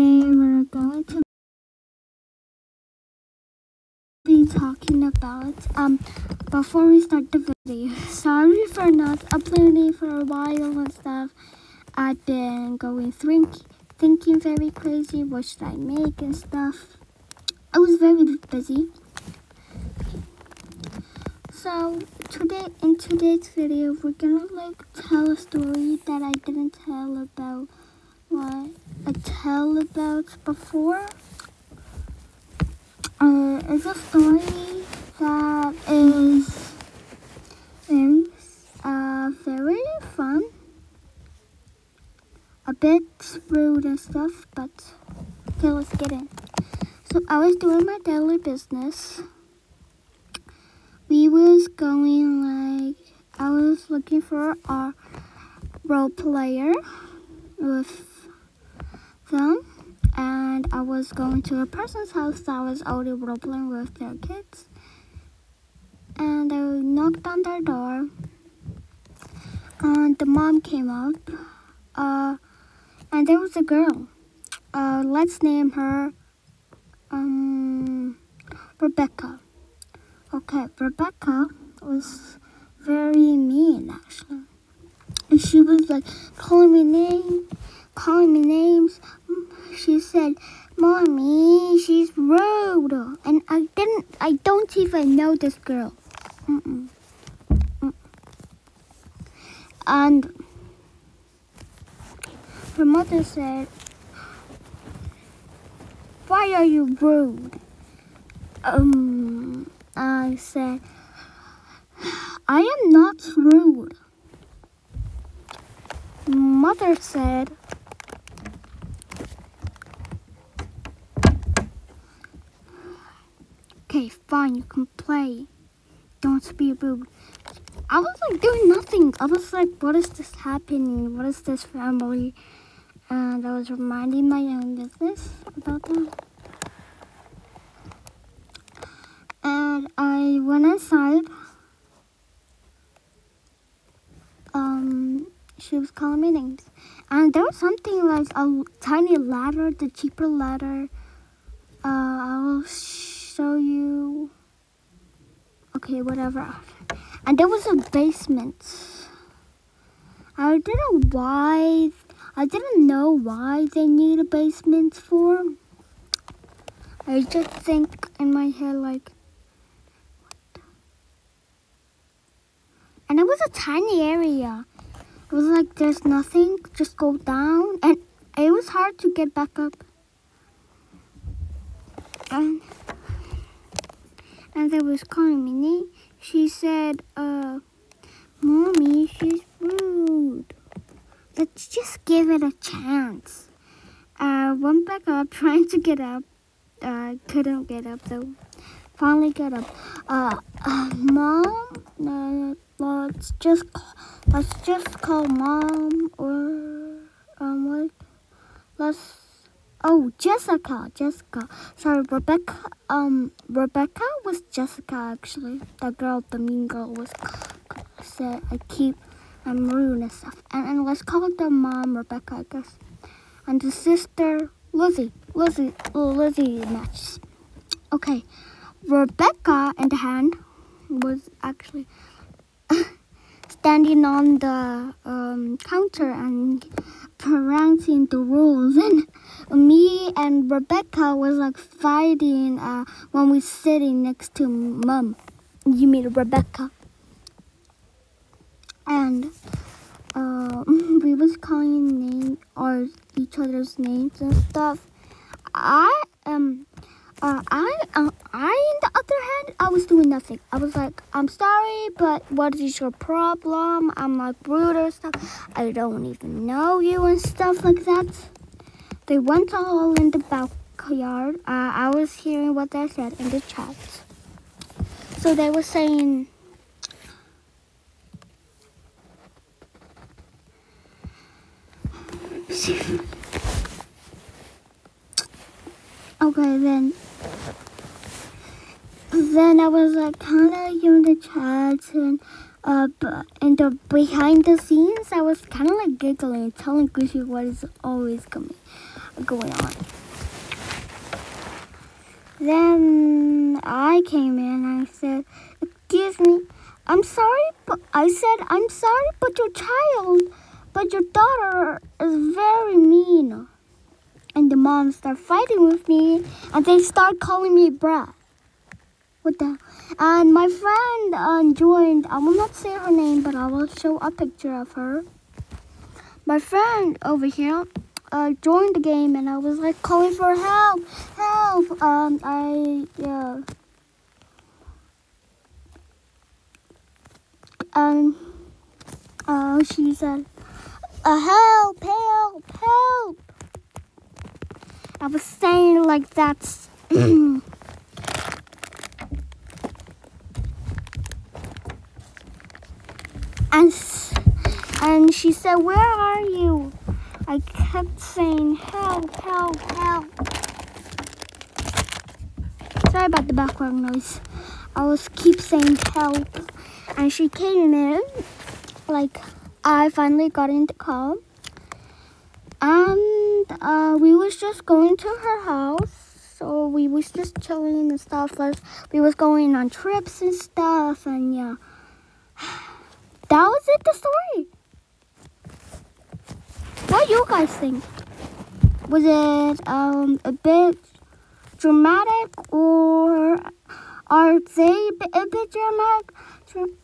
today we're going to be talking about um before we start the video. Sorry for not uploading for a while and stuff. I've been going think, thinking very crazy. What should I make and stuff. I was very busy. So today in today's video we're gonna like tell a story that I didn't tell about what I tell about before. Uh, it's a story that is very uh very fun. A bit rude and stuff, but okay, let's get in. So I was doing my daily business we was going like I was looking for a role player with was going to a person's house that was already playing with their kids and they knocked on their door and the mom came up uh, and there was a girl uh, let's name her um, Rebecca Okay, Rebecca was very mean actually. And she was like calling me names, calling me names. She said, Mommy, she's rude. And I didn't, I don't even know this girl. Mm -mm. Mm and her mother said, Why are you rude? Um, I said, I am not rude. Mother said, Okay, fine, you can play. Don't be rude. I was like doing nothing. I was like, what is this happening? What is this family? And I was reminding my own business about them. and I went inside. Um, she was calling me names, and there was something like a tiny ladder, the cheaper ladder. Uh, I will show you. Okay, whatever. And there was a basement. I didn't know why. I didn't know why they need a basement for. I just think in my head like And it was a tiny area. It was like there's nothing, just go down. And it was hard to get back up. And, and there was calling me. She said, uh, Mommy, she's rude. Let's just give it a chance. I uh, went back up, trying to get up. I uh, couldn't get up though. Finally got up. Uh, uh Mom, uh, let's just let's just call mom or um let's oh Jessica Jessica. Sorry Rebecca um Rebecca was Jessica actually. The girl the mean girl was said I keep I'm rude and stuff. And, and let's call the mom Rebecca I guess. And the sister Lizzie. Lizzie Lizzie matches. Okay. Rebecca in the hand was actually standing on the um, counter and pronouncing the rules. And me and Rebecca was like fighting uh, when we sitting next to mom. You mean Rebecca? And uh, we was calling names or each other's names and stuff. I um uh, I, uh, I, on the other hand, I was doing nothing. I was like, I'm sorry, but what is your problem? I'm like rude or stuff. I don't even know you and stuff like that. They went all in the backyard. Uh, I was hearing what they said in the chat. So they were saying, okay then then I was like kind of in the chat and uh, in the behind the scenes, I was kind of like giggling, telling Gucci what is always coming. going on. Then I came in I said, excuse me, I'm sorry, but I said, I'm sorry, but your child, but your daughter is very mean. And the mom start fighting with me and they start calling me brat. What the? And my friend uh, joined, I will not say her name, but I will show a picture of her. My friend over here uh, joined the game and I was like calling for help, help. Um, I, yeah. Um, uh, she said, uh, help, help, help. I was saying like that. and and she said, "Where are you?" I kept saying, "Help! Help! Help!" Sorry about the background noise. I was keep saying help, and she came in. Like I finally got in the car, and uh, we was just going to her house. So we was just chilling and stuff. Like we was going on trips and stuff, and yeah that was it, the story. What do you guys think? Was it um, a bit dramatic or are they a bit dramatic?